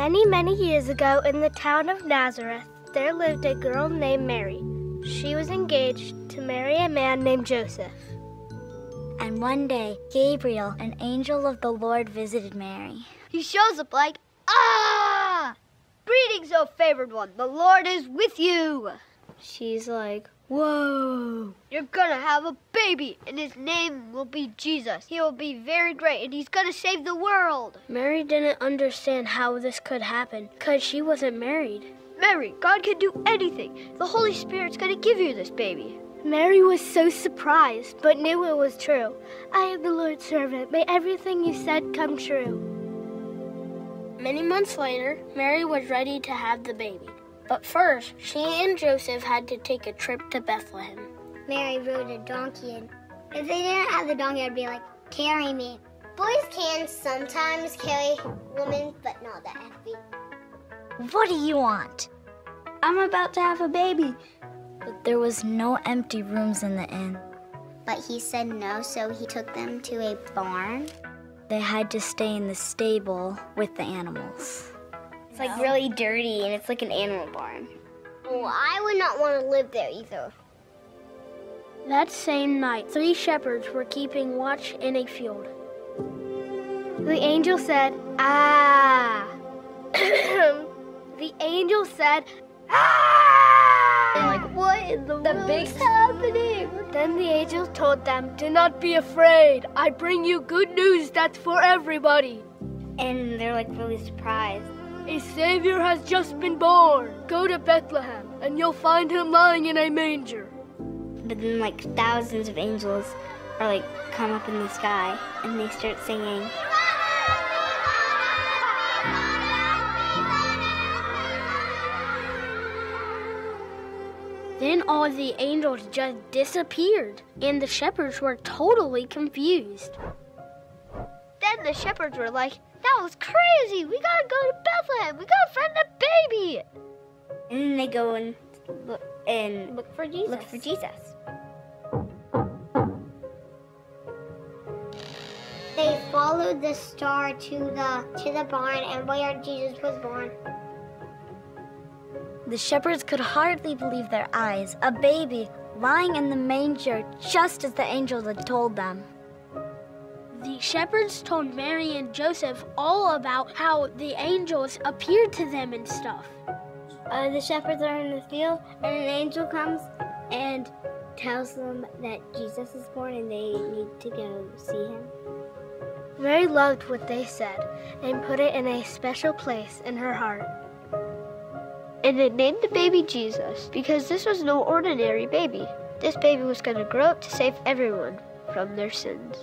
Many, many years ago in the town of Nazareth, there lived a girl named Mary. She was engaged to marry a man named Joseph. And one day, Gabriel, an angel of the Lord, visited Mary. He shows up like, Ah! Greetings, O favored one, the Lord is with you. She's like, Whoa. You're gonna have a baby, and his name will be Jesus. He will be very great, and he's gonna save the world. Mary didn't understand how this could happen because she wasn't married. Mary, God can do anything. The Holy Spirit's gonna give you this baby. Mary was so surprised, but knew it was true. I am the Lord's servant. May everything you said come true. Many months later, Mary was ready to have the baby. But first, she and Joseph had to take a trip to Bethlehem. Mary rode a donkey, and if they didn't have the donkey, I'd be like, carry me. Boys can sometimes carry women, but not that heavy. What do you want? I'm about to have a baby. But there was no empty rooms in the inn. But he said no, so he took them to a barn. They had to stay in the stable with the animals. It's like really dirty and it's like an animal barn. Well, I would not want to live there either. That same night, three shepherds were keeping watch in a field. The angel said, Ah. the angel said, Ah. They're like, what in the, The world big- is happening? Then the angel told them, Do not be afraid. I bring you good news that's for everybody. And they're like really surprised. A Savior has just been born. Go to Bethlehem, and you'll find him lying in a manger. But then like thousands of angels are like come up in the sky and they start singing. Then all the angels just disappeared, and the shepherds were totally confused. Then the shepherds were like, that was crazy. We gotta go to Bethlehem. We gotta find the baby. And then they go and look and Look for Jesus. look for Jesus. They followed the star to the to the barn and where Jesus was born. The shepherds could hardly believe their eyes. A baby lying in the manger just as the angels had told them. The shepherds told Mary and Joseph all about how the angels appeared to them and stuff. Uh, the shepherds are in the field, and an angel comes and tells them that Jesus is born and they need to go see him. Mary loved what they said and put it in a special place in her heart. And they named the baby Jesus because this was no ordinary baby. This baby was gonna grow up to save everyone from their sins.